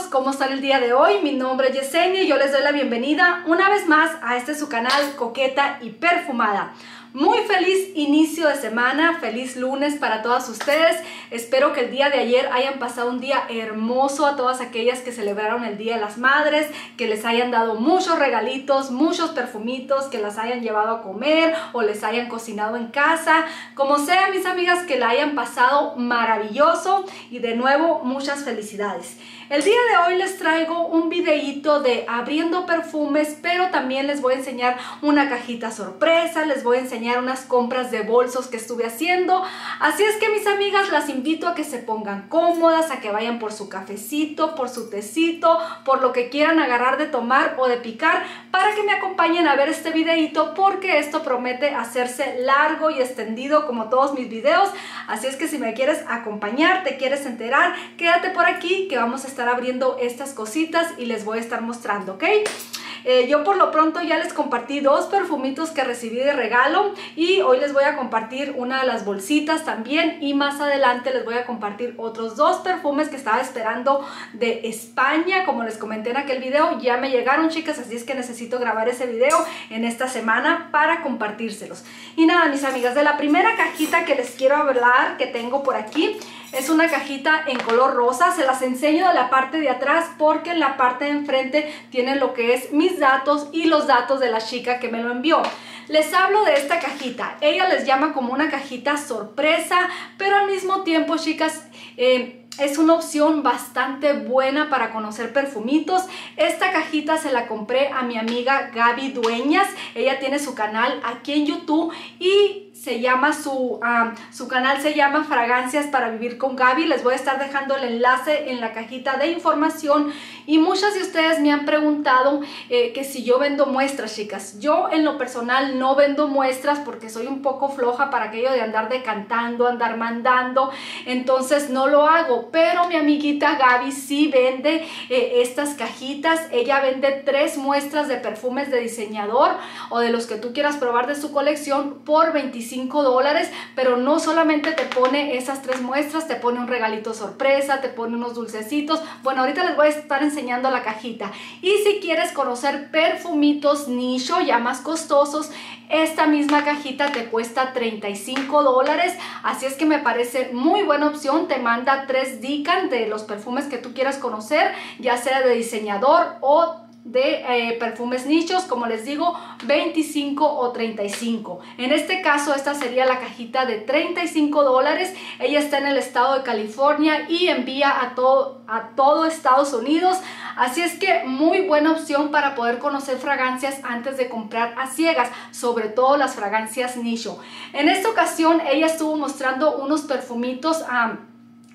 amigos, ¿cómo están el día de hoy? Mi nombre es Yesenia y yo les doy la bienvenida una vez más a este su canal Coqueta y Perfumada. Muy feliz inicio de semana, feliz lunes para todas ustedes. Espero que el día de ayer hayan pasado un día hermoso a todas aquellas que celebraron el Día de las Madres, que les hayan dado muchos regalitos, muchos perfumitos, que las hayan llevado a comer o les hayan cocinado en casa. Como sea, mis amigas, que la hayan pasado maravilloso y de nuevo muchas felicidades. El día de hoy les traigo un videíto de abriendo perfumes, pero también les voy a enseñar una cajita sorpresa, les voy a enseñar unas compras de bolsos que estuve haciendo. Así es que mis amigas las invito a que se pongan cómodas, a que vayan por su cafecito, por su tecito, por lo que quieran agarrar de tomar o de picar para que me acompañen a ver este videíto porque esto promete hacerse largo y extendido como todos mis videos. Así es que si me quieres acompañar, te quieres enterar, quédate por aquí que vamos a estar abriendo estas cositas y les voy a estar mostrando, ¿ok? Eh, yo por lo pronto ya les compartí dos perfumitos que recibí de regalo y hoy les voy a compartir una de las bolsitas también y más adelante les voy a compartir otros dos perfumes que estaba esperando de España como les comenté en aquel video ya me llegaron chicas así es que necesito grabar ese video en esta semana para compartírselos y nada mis amigas de la primera cajita que les quiero hablar que tengo por aquí es una cajita en color rosa, se las enseño de la parte de atrás porque en la parte de enfrente tiene lo que es mis datos y los datos de la chica que me lo envió. Les hablo de esta cajita, ella les llama como una cajita sorpresa, pero al mismo tiempo chicas... Eh, es una opción bastante buena para conocer perfumitos. Esta cajita se la compré a mi amiga Gaby Dueñas. Ella tiene su canal aquí en YouTube y se llama su, su canal se llama Fragancias para Vivir con Gaby. Les voy a estar dejando el enlace en la cajita de información. Y muchas de ustedes me han preguntado eh, que si yo vendo muestras, chicas. Yo en lo personal no vendo muestras porque soy un poco floja para aquello de andar decantando, andar mandando. Entonces no lo hago. Pero mi amiguita Gaby sí vende eh, estas cajitas. Ella vende tres muestras de perfumes de diseñador o de los que tú quieras probar de su colección por 25 dólares, pero no solamente te pone esas tres muestras, te pone un regalito sorpresa, te pone unos dulcecitos. Bueno, ahorita les voy a estar enseñando la cajita. Y si quieres conocer perfumitos nicho ya más costosos, esta misma cajita te cuesta 35 dólares, así es que me parece muy buena opción. Te manda tres Dican de los perfumes que tú quieras conocer, ya sea de diseñador o de eh, perfumes nichos, como les digo, 25 o 35. En este caso, esta sería la cajita de 35 dólares. Ella está en el estado de California y envía a todo, a todo Estados Unidos. Así es que muy buena opción para poder conocer fragancias antes de comprar a ciegas, sobre todo las fragancias nicho. En esta ocasión, ella estuvo mostrando unos perfumitos a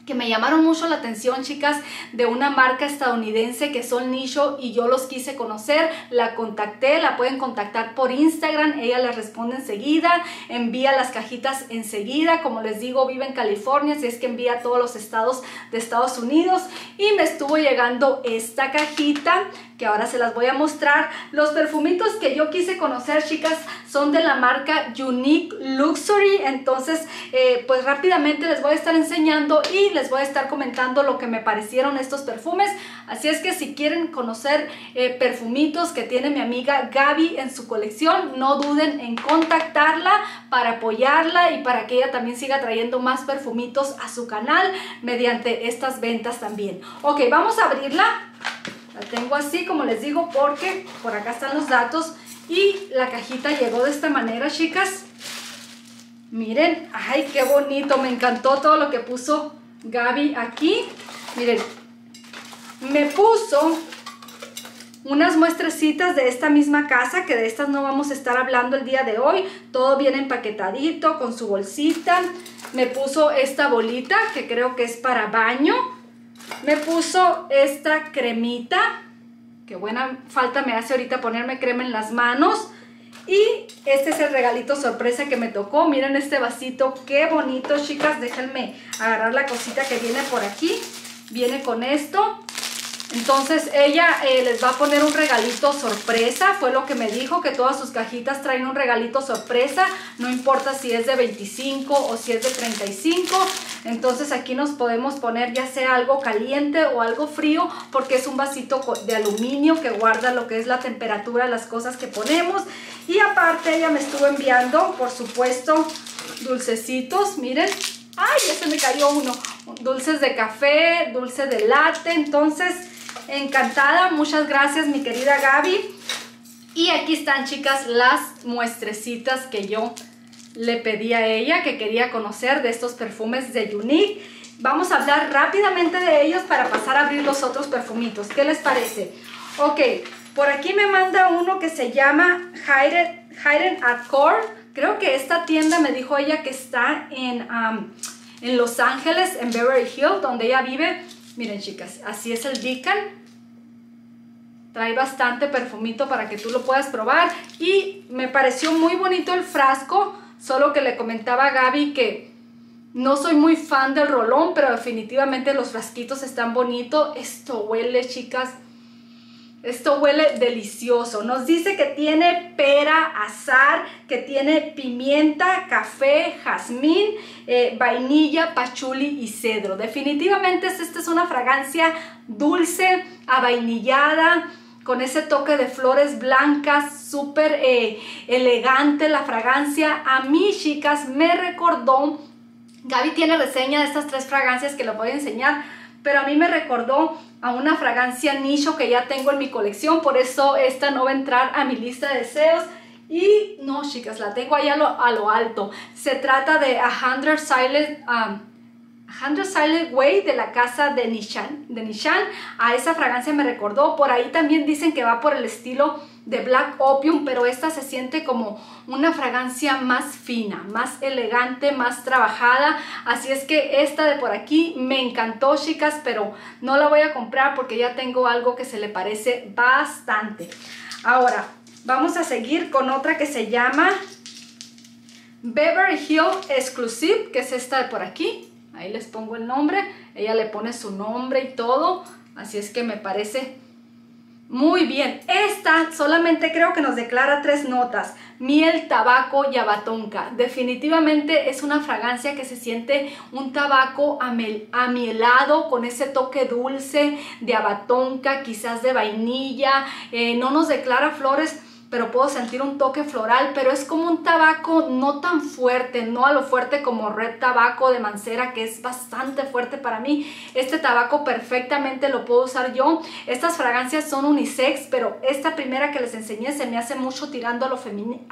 que me llamaron mucho la atención, chicas, de una marca estadounidense que son nicho y yo los quise conocer, la contacté, la pueden contactar por Instagram, ella les responde enseguida, envía las cajitas enseguida, como les digo, vive en California, así es que envía a todos los estados de Estados Unidos y me estuvo llegando esta cajita que ahora se las voy a mostrar. Los perfumitos que yo quise conocer, chicas, son de la marca Unique Luxury. Entonces, eh, pues rápidamente les voy a estar enseñando y les voy a estar comentando lo que me parecieron estos perfumes. Así es que si quieren conocer eh, perfumitos que tiene mi amiga Gaby en su colección, no duden en contactarla para apoyarla y para que ella también siga trayendo más perfumitos a su canal mediante estas ventas también. Ok, vamos a abrirla. La tengo así, como les digo, porque por acá están los datos y la cajita llegó de esta manera, chicas. Miren, ay, qué bonito, me encantó todo lo que puso Gaby aquí. Miren, me puso unas muestrecitas de esta misma casa, que de estas no vamos a estar hablando el día de hoy. Todo viene empaquetadito, con su bolsita. Me puso esta bolita, que creo que es para baño. Me puso esta cremita, que buena falta me hace ahorita ponerme crema en las manos. Y este es el regalito sorpresa que me tocó. Miren este vasito, qué bonito, chicas. Déjenme agarrar la cosita que viene por aquí. Viene con esto. Entonces ella eh, les va a poner un regalito sorpresa, fue lo que me dijo, que todas sus cajitas traen un regalito sorpresa, no importa si es de 25 o si es de 35. Entonces aquí nos podemos poner ya sea algo caliente o algo frío, porque es un vasito de aluminio que guarda lo que es la temperatura de las cosas que ponemos. Y aparte ella me estuvo enviando, por supuesto, dulcecitos, miren. ¡Ay, ya se me cayó uno! Dulces de café, dulces de latte, entonces encantada. Muchas gracias, mi querida Gaby. Y aquí están, chicas, las muestrecitas que yo le pedí a ella, que quería conocer de estos perfumes de Unique. Vamos a hablar rápidamente de ellos para pasar a abrir los otros perfumitos. ¿Qué les parece? Ok, por aquí me manda uno que se llama Hidden, at Core. Creo que esta tienda me dijo ella que está en, en Los Ángeles, en Beverly Hills, donde ella vive. Miren chicas, así es el Beacon. Trae bastante perfumito para que tú lo puedas probar. Y me pareció muy bonito el frasco. Solo que le comentaba a Gaby que no soy muy fan del rolón, pero definitivamente los frasquitos están bonitos. Esto huele, chicas. Esto huele delicioso. Nos dice que tiene pera, azar, que tiene pimienta, café, jazmín, eh, vainilla, pachuli y cedro. Definitivamente esta es una fragancia dulce, avainillada, con ese toque de flores blancas, súper eh, elegante la fragancia. A mí, chicas, me recordó, Gaby tiene reseña de estas tres fragancias que les voy a enseñar, pero a mí me recordó a una fragancia nicho que ya tengo en mi colección, por eso esta no va a entrar a mi lista de deseos. Y no, chicas, la tengo ahí a lo, alto. Se trata de A Hundred Silent... Um, Hundred Silent Way de la casa de Nishan, de Nishan. A esa fragancia me recordó. Por ahí también dicen que va por el estilo de Black Opium, pero esta se siente como una fragancia más fina, más elegante, más trabajada. Así es que esta de por aquí me encantó, chicas, pero no la voy a comprar porque ya tengo algo que se le parece bastante. Ahora, vamos a seguir con otra que se llama Beverly Hills Exclusive, que es esta de por aquí. Ahí les pongo el nombre. Ella le pone su nombre y todo. Así es que me parece muy bien. Esta solamente creo que nos declara tres notas. Miel, tabaco y abatonca. Definitivamente es una fragancia que se siente un tabaco amielado con ese toque dulce de abatonca, quizás de vainilla. Eh, no nos declara flores pero puedo sentir un toque floral, pero es como un tabaco no tan fuerte, no a lo fuerte como Red Tabaco de Mancera, que es bastante fuerte para mí. Este tabaco perfectamente lo puedo usar yo. Estas fragancias son unisex, pero esta primera que les enseñé se me hace mucho tirando a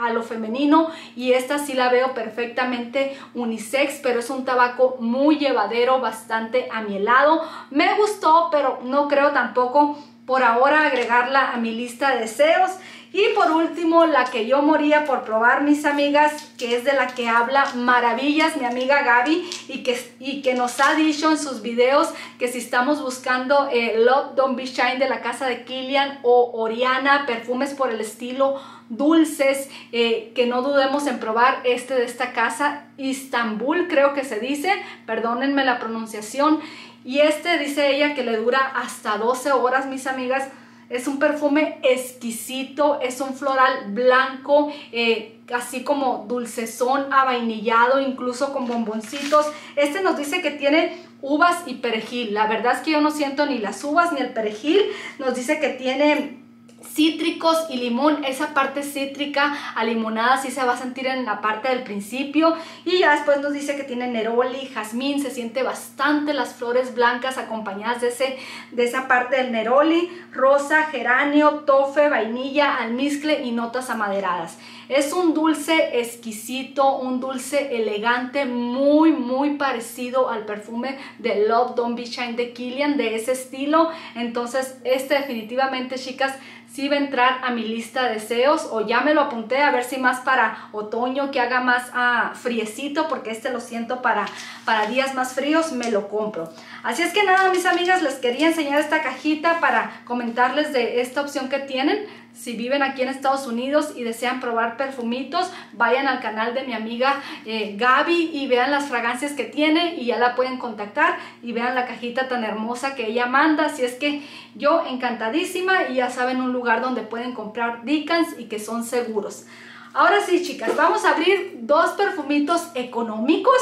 lo, femenino y esta sí la veo perfectamente unisex, pero es un tabaco muy llevadero, bastante amielado. Me gustó, pero no creo tampoco por ahora agregarla a mi lista de deseos. Y por último, la que yo moría por probar, mis amigas, que es de la que habla maravillas mi amiga Gaby y que, y que nos ha dicho en sus videos que si estamos buscando eh, Love Don't Be Shine de la casa de Kilian o Oriana, perfumes por el estilo dulces, eh, que no dudemos en probar este de esta casa, Istanbul creo que se dice, perdónenme la pronunciación, y este dice ella que le dura hasta 12 horas, mis amigas, es un perfume exquisito, es un floral blanco, eh, así como dulcezón, avainillado, incluso con bomboncitos. Este nos dice que tiene uvas y perejil. La verdad es que yo no siento ni las uvas ni el perejil. Nos dice que tiene cítricos y limón, esa parte cítrica a limonada sí se va a sentir en la parte del principio y ya después nos dice que tiene neroli, jazmín, se siente bastante las flores blancas acompañadas de, ese, de esa parte del neroli, rosa, geranio, tofe, vainilla, almizcle y notas amaderadas. Es un dulce exquisito, un dulce elegante, muy muy parecido al perfume de Love Don't Be Shine de Killian, de ese estilo. Entonces este definitivamente chicas si va a entrar a mi lista de deseos o ya me lo apunté a ver si más para otoño que haga más ah, friecito porque este lo siento para, para días más fríos me lo compro así es que nada mis amigas les quería enseñar esta cajita para comentarles de esta opción que tienen si viven aquí en Estados Unidos y desean probar perfumitos, vayan al canal de mi amiga eh, Gaby y vean las fragancias que tiene y ya la pueden contactar y vean la cajita tan hermosa que ella manda. Así es que yo encantadísima y ya saben un lugar donde pueden comprar Dickens y que son seguros. Ahora sí, chicas, vamos a abrir dos perfumitos económicos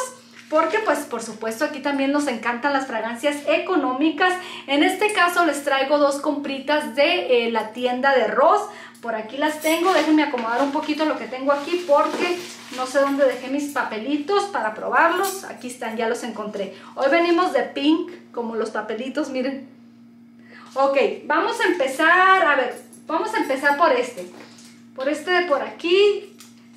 porque pues por supuesto aquí también nos encantan las fragancias económicas. En este caso les traigo dos compritas de eh, la tienda de Ross. Por aquí las tengo, déjenme acomodar un poquito lo que tengo aquí porque no sé dónde dejé mis papelitos para probarlos. Aquí están, ya los encontré. Hoy venimos de pink, como los papelitos, miren. Ok, vamos a empezar, a ver, vamos a empezar por este. Por este de por aquí,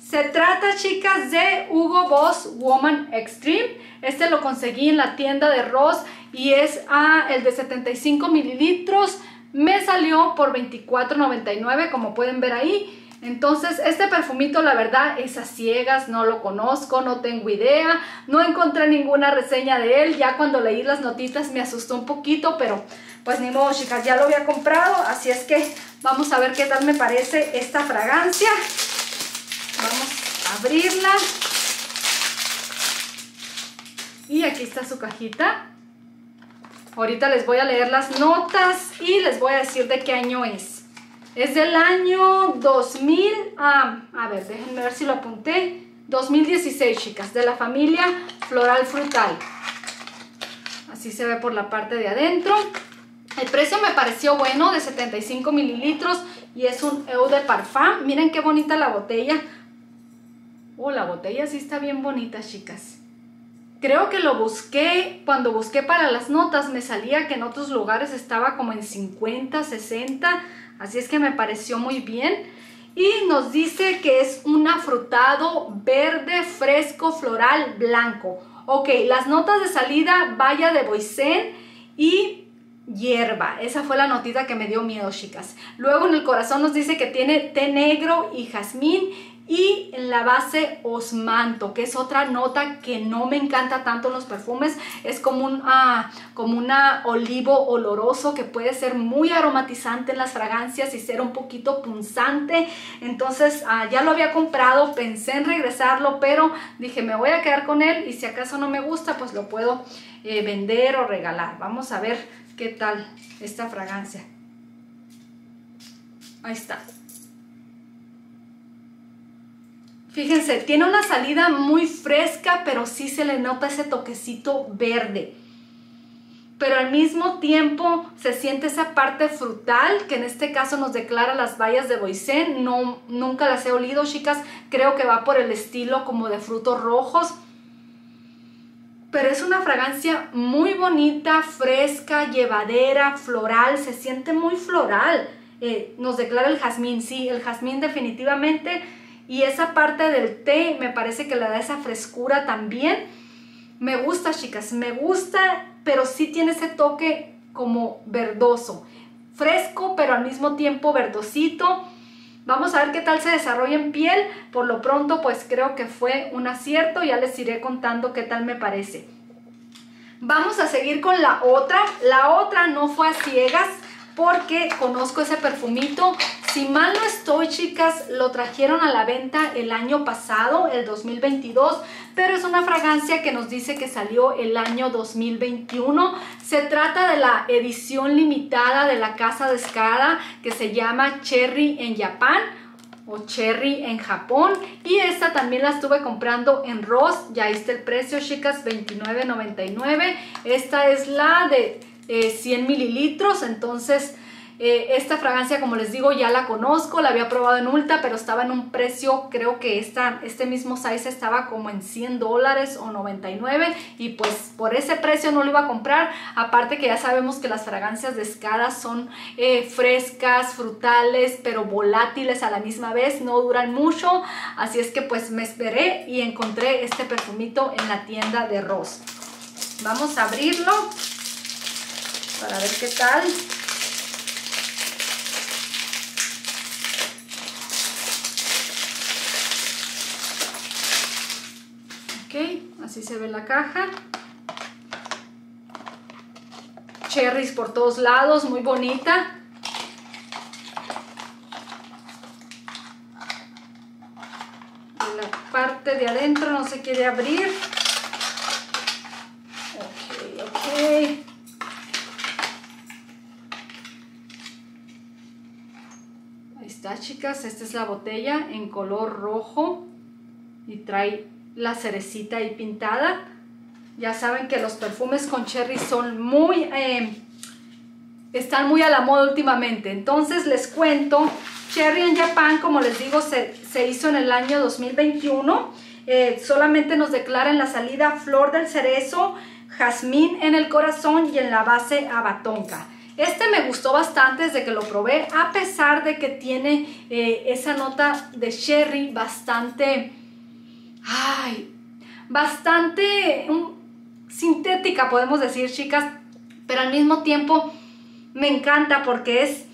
se trata, chicas, de Hugo Boss Woman Extreme. Este lo conseguí en la tienda de Ross y es ah, el de 75 mililitros. Me salió por $24.99, como pueden ver ahí. Entonces, este perfumito, la verdad, es a ciegas, no lo conozco, no tengo idea, no encontré ninguna reseña de él. Ya cuando leí las notitas me asustó un poquito, pero pues ni modo, chicas, ya lo había comprado. Así es que vamos a ver qué tal me parece esta fragancia. Abrirla. Y aquí está su cajita. Ahorita les voy a leer las notas y les voy a decir de qué año es. Es del año 2000, ah, a ver, déjenme ver si lo apunté. 2016, chicas, de la familia Floral Frutal. Así se ve por la parte de adentro. El precio me pareció bueno, de 75 mililitros y es un Eau de Parfum. Miren qué bonita la botella. Oh, la botella sí está bien bonita, chicas. Creo que lo busqué, cuando busqué para las notas me salía que en otros lugares estaba como en 50, 60, así es que me pareció muy bien. Y nos dice que es un afrutado verde, fresco, floral, blanco. Ok, las notas de salida, vaya de boisén y hierba. Esa fue la notita que me dio miedo, chicas. Luego en el corazón nos dice que tiene té negro y jazmín y en la base osmanto, que es otra nota que no me encanta tanto en los perfumes. Es como un ah, como una olivo oloroso que puede ser muy aromatizante en las fragancias y ser un poquito punzante. Entonces ah, ya lo había comprado, pensé en regresarlo, pero dije me voy a quedar con él y si acaso no me gusta, pues lo puedo eh, vender o regalar. Vamos a ver qué tal esta fragancia. Ahí está. Fíjense, tiene una salida muy fresca, pero sí se le nota ese toquecito verde. Pero al mismo tiempo se siente esa parte frutal, que en este caso nos declara las bayas de Boisén. No, nunca las he olido, chicas. Creo que va por el estilo como de frutos rojos. Pero es una fragancia muy bonita, fresca, llevadera, floral. Se siente muy floral. Eh, nos declara el jazmín, sí, el jazmín definitivamente y esa parte del té me parece que le da esa frescura también. Me gusta, chicas, me gusta, pero sí tiene ese toque como verdoso. Fresco, pero al mismo tiempo verdosito. Vamos a ver qué tal se desarrolla en piel. Por lo pronto, pues creo que fue un acierto. Ya les iré contando qué tal me parece. Vamos a seguir con la otra. La otra no fue a ciegas porque conozco ese perfumito. Si mal no estoy, chicas, lo trajeron a la venta el año pasado, el 2022, pero es una fragancia que nos dice que salió el año 2021. Se trata de la edición limitada de la Casa de Escada que se llama Cherry en Japón o Cherry en Japón y esta también la estuve comprando en Ross, ya está el precio chicas, $29.99 esta es la de 100 eh, mililitros, entonces eh, esta fragancia, como les digo, ya la conozco, la había probado en Ulta, pero estaba en un precio, creo que esta, este mismo size estaba como en 100 dólares o 99 y pues por ese precio no lo iba a comprar. Aparte que ya sabemos que las fragancias de escada son eh, frescas, frutales, pero volátiles a la misma vez, no duran mucho. Así es que pues me esperé y encontré este perfumito en la tienda de Ross. Vamos a abrirlo para ver qué tal. Ok, así se ve la caja. Cherries por todos lados, muy bonita. La parte de adentro no se quiere abrir. Ok, ok. Chicas. Esta es la botella en color rojo y trae la cerecita ahí pintada. Ya saben que los perfumes con cherry son muy... Eh, están muy a la moda últimamente. Entonces les cuento, Cherry en Japan, como les digo, se, hizo en el año 2021. Eh, solamente nos declaran la salida flor del cerezo, jazmín en el corazón y en la base abatonca. Este me gustó bastante desde que lo probé, a pesar de que tiene eh, esa nota de cherry bastante, ay, bastante sintética, podemos decir, chicas, pero al mismo tiempo me encanta porque es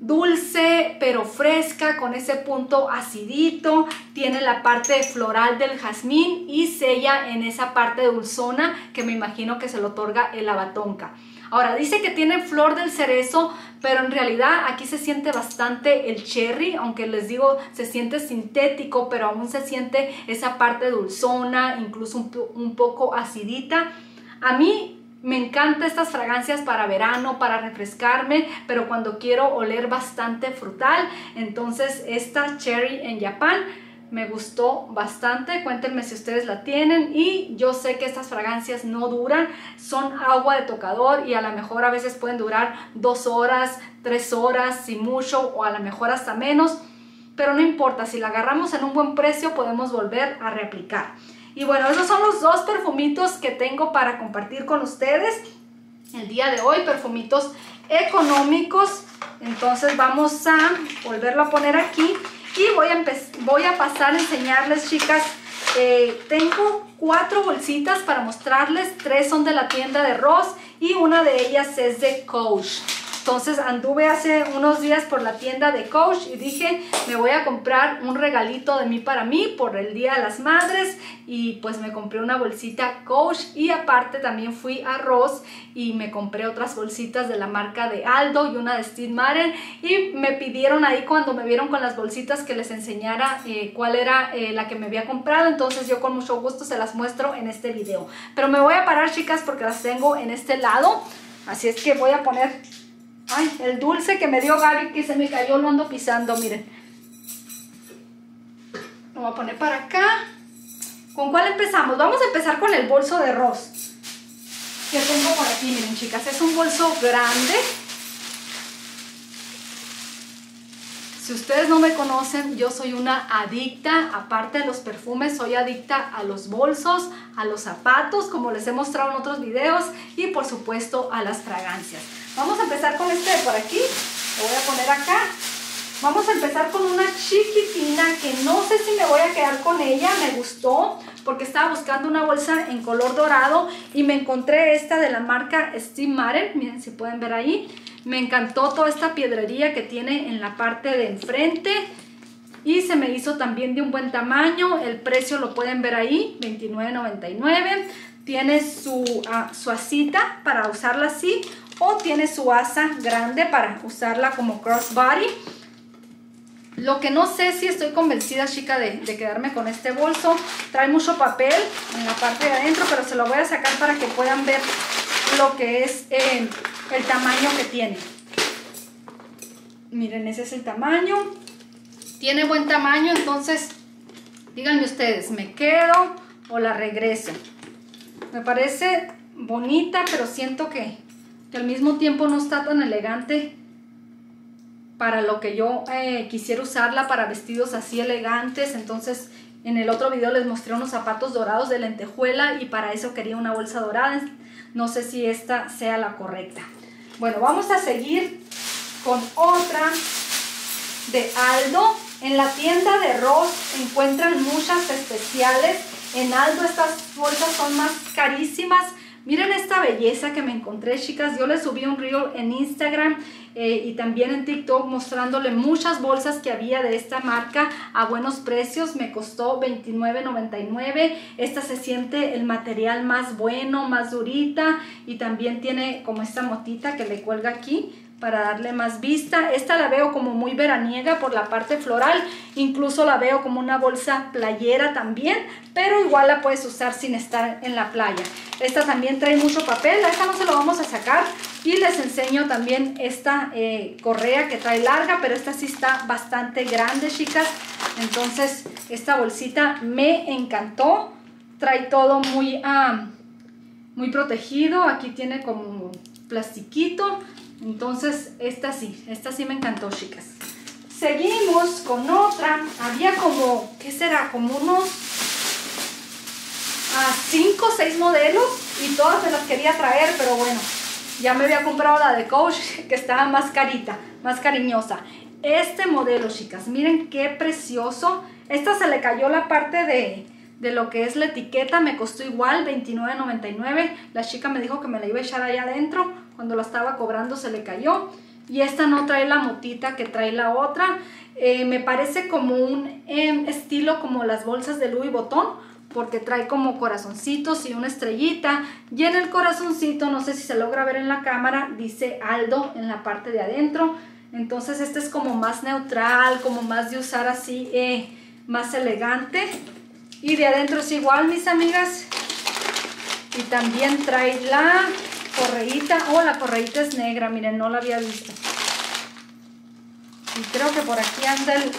dulce pero fresca con ese punto acidito, tiene la parte floral del jazmín y sella en esa parte dulzona que me imagino que se lo otorga el abatonca. Ahora, dice que tiene flor del cerezo, pero en realidad aquí se siente bastante el cherry, aunque les digo, se siente sintético, pero aún se siente esa parte dulzona, incluso un, un poco acidita. A mí me encantan estas fragancias para verano, para refrescarme, pero cuando quiero oler bastante frutal, entonces esta Cherry en Japón me gustó bastante, cuéntenme si ustedes la tienen y yo sé que estas fragancias no duran, son agua de tocador y a lo mejor a veces pueden durar dos horas, tres horas, si mucho o a lo mejor hasta menos, pero no importa, si la agarramos en un buen precio podemos volver a reaplicar. Y bueno, esos son los dos perfumitos que tengo para compartir con ustedes el día de hoy, perfumitos económicos. Entonces vamos a volverlo a poner aquí y voy a, voy a pasar a enseñarles, chicas. Eh, tengo cuatro bolsitas para mostrarles, tres son de la tienda de Ross y una de ellas es de Coach. Entonces anduve hace unos días por la tienda de Coach y dije, me voy a comprar un regalito de mí para mí por el Día de las Madres y pues me compré una bolsita Coach y aparte también fui a Ross y me compré otras bolsitas de la marca de Aldo y una de Steve Madden. Y me pidieron ahí cuando me vieron con las bolsitas que les enseñara eh, cuál era eh, la que me había comprado, entonces yo con mucho gusto se las muestro en este video. Pero me voy a parar chicas porque las tengo en este lado, así es que voy a poner Ay, el dulce que me dio Gaby que se me cayó lo ando pisando, miren. Lo voy a poner para acá. ¿Con cuál empezamos? Vamos a empezar con el bolso de Ross. Que tengo por aquí, miren chicas. Es un bolso grande. Si ustedes no me conocen, yo soy una adicta, aparte de los perfumes, soy adicta a los bolsos, a los zapatos, como les he mostrado en otros videos, y por supuesto a las fragancias. Vamos a empezar con este de por aquí. Lo voy a poner acá. Vamos a empezar con una chiquitina que no sé si me voy a quedar con ella. Me gustó porque estaba buscando una bolsa en color dorado y me encontré esta de la marca Steve Madden. Miren si pueden ver ahí. Me encantó toda esta piedrería que tiene en la parte de enfrente. Y se me hizo también de un buen tamaño. El precio lo pueden ver ahí, $29.99. Tiene su, uh, su asita para usarla así o tiene su asa grande para usarla como crossbody. Lo que no sé si estoy convencida, chica, de, quedarme con este bolso. Trae mucho papel en la parte de adentro, pero se lo voy a sacar para que puedan ver lo que es eh, el tamaño que tiene. Miren, ese es el tamaño. Tiene buen tamaño, entonces díganme ustedes, ¿me quedo o la regreso? Me parece bonita, pero siento que al mismo tiempo no está tan elegante para lo que yo eh, quisiera usarla para vestidos así elegantes. Entonces en el otro video les mostré unos zapatos dorados de lentejuela y para eso quería una bolsa dorada. No sé si esta sea la correcta. Bueno, vamos a seguir con otra de Aldo. En la tienda de Ross encuentran muchas especiales. En Aldo estas bolsas son más carísimas Miren esta belleza que me encontré, chicas. Yo les subí un reel en Instagram eh, y también en TikTok mostrándole muchas bolsas que había de esta marca a buenos precios. Me costó $29.99. Esta se siente el material más bueno, más durita y también tiene como esta motita que le cuelga aquí para darle más vista. Esta la veo como muy veraniega por la parte floral, incluso la veo como una bolsa playera también, pero igual la puedes usar sin estar en la playa. Esta también trae mucho papel, esta no se lo vamos a sacar y les enseño también esta eh, correa que trae larga, pero esta sí está bastante grande, chicas. Entonces, esta bolsita me encantó. Trae todo muy, ah, muy protegido. Aquí tiene como plastiquito entonces, esta sí, esta sí me encantó, chicas. Seguimos con otra. Había como, ¿qué será? Como unos 5 o 6 modelos y todas se las quería traer, pero bueno, ya me había comprado la de Coach que estaba más carita, más cariñosa. Este modelo, chicas, miren qué precioso. Esta se le cayó la parte de, de lo que es la etiqueta, me costó igual, $29.99. La chica me dijo que me la iba a echar ahí adentro, cuando la estaba cobrando se le cayó. Y esta no trae la motita que trae la otra. Eh, me parece como un em, estilo como las bolsas de Louis Vuitton, porque trae como corazoncitos y una estrellita. Y en el corazoncito, no sé si se logra ver en la cámara, dice Aldo en la parte de adentro. Entonces este es como más neutral, como más de usar así, eh, más elegante. Y de adentro es igual, mis amigas. Y también trae la correíta. Oh, la correíta es negra, miren, no la había visto. Y creo que por aquí anda el...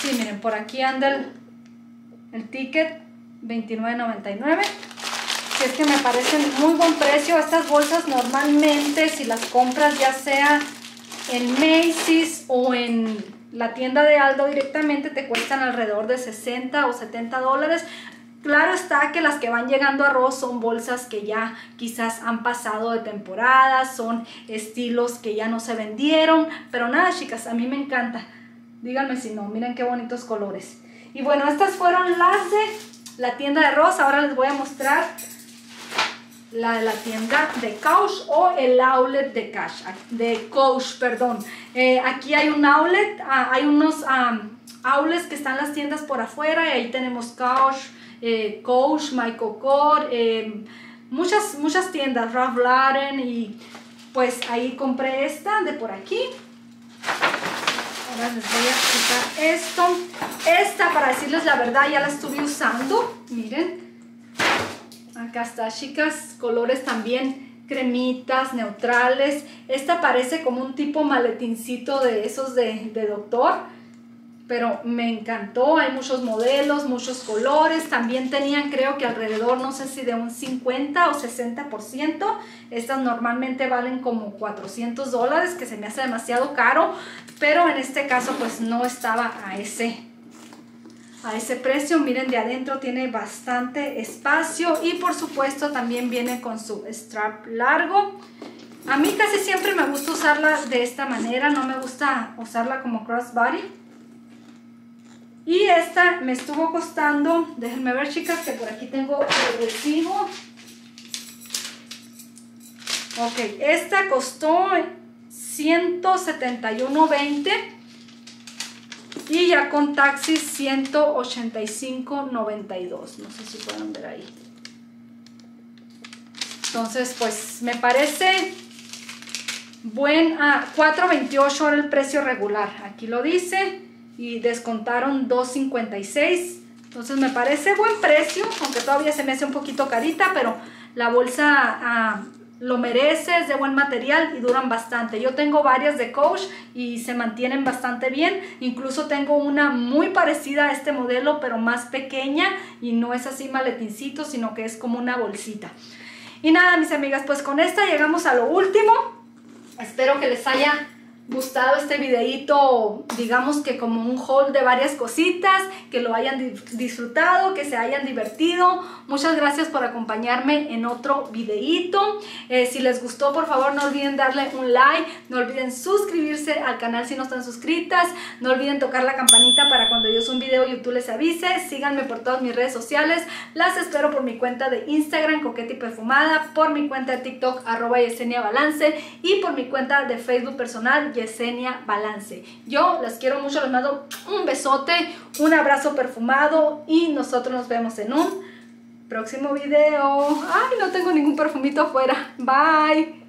Sí, miren, por aquí anda el, el ticket 29.99. Que es que me parecen muy buen precio. Estas bolsas normalmente, si las compras ya sea en Macy's o en la tienda de Aldo directamente te cuestan alrededor de 60 o 70 dólares. Claro está que las que van llegando a Ross son bolsas que ya quizás han pasado de temporada, son estilos que ya no se vendieron, pero nada chicas, a mí me encanta. Díganme si no, miren qué bonitos colores. Y bueno, estas fueron las de la tienda de Ross, ahora les voy a mostrar la de la tienda de Couch o el outlet de Cash, de Couch, perdón. Eh, aquí hay un outlet, ah, hay unos outlets que están las tiendas por afuera y ahí tenemos Couch, eh, Coach, Michael Kors, eh, muchas, muchas tiendas, Ralph Lauren y pues ahí compré esta de por aquí. Ahora les voy a quitar esto. Esta, para decirles la verdad, ya la estuve usando. Miren, Acá está, chicas, colores también cremitas, neutrales. Esta parece como un tipo maletincito de esos de, de doctor, pero me encantó. Hay muchos modelos, muchos colores. También tenían, creo que alrededor, no sé si de un 50 o 60%. Estas normalmente valen como 400 dólares, que se me hace demasiado caro, pero en este caso pues no estaba a ese a ese precio. Miren, de adentro tiene bastante espacio y por supuesto también viene con su strap largo. A mí casi siempre me gusta usarla de esta manera, no me gusta usarla como crossbody. Y esta me estuvo costando, déjenme ver chicas que por aquí tengo el recibo. Ok, esta costó 171.20 y ya con taxi 185.92. No sé si pueden ver ahí. Entonces, pues me parece buen. Ah, 4.28 ahora el precio regular. Aquí lo dice. Y descontaron 2.56. Entonces me parece buen precio. Aunque todavía se me hace un poquito carita. Pero la bolsa ah, lo merece, es de buen material y duran bastante. Yo tengo varias de Coach y se mantienen bastante bien. Incluso tengo una muy parecida a este modelo, pero más pequeña y no es así maletincito, sino que es como una bolsita. Y nada, mis amigas, pues con esta llegamos a lo último. Espero que les haya gustado este videito, digamos que como un haul de varias cositas, que lo hayan disfrutado, que se hayan divertido. Muchas gracias por acompañarme en otro videito. Eh, si les gustó, por favor, no olviden darle un like, no olviden suscribirse al canal si no están suscritas, no olviden tocar la campanita para cuando yo suba un video YouTube les avise. Síganme por todas mis redes sociales. Las espero por mi cuenta de Instagram, Coqueta y Perfumada, por mi cuenta de TikTok, arroba Yesenia Balance y por mi cuenta de Facebook personal, Yesenia Balance. Yo las quiero mucho, les mando un besote, un abrazo perfumado y nosotros nos vemos en un próximo video. Ay, no tengo ningún perfumito afuera. Bye.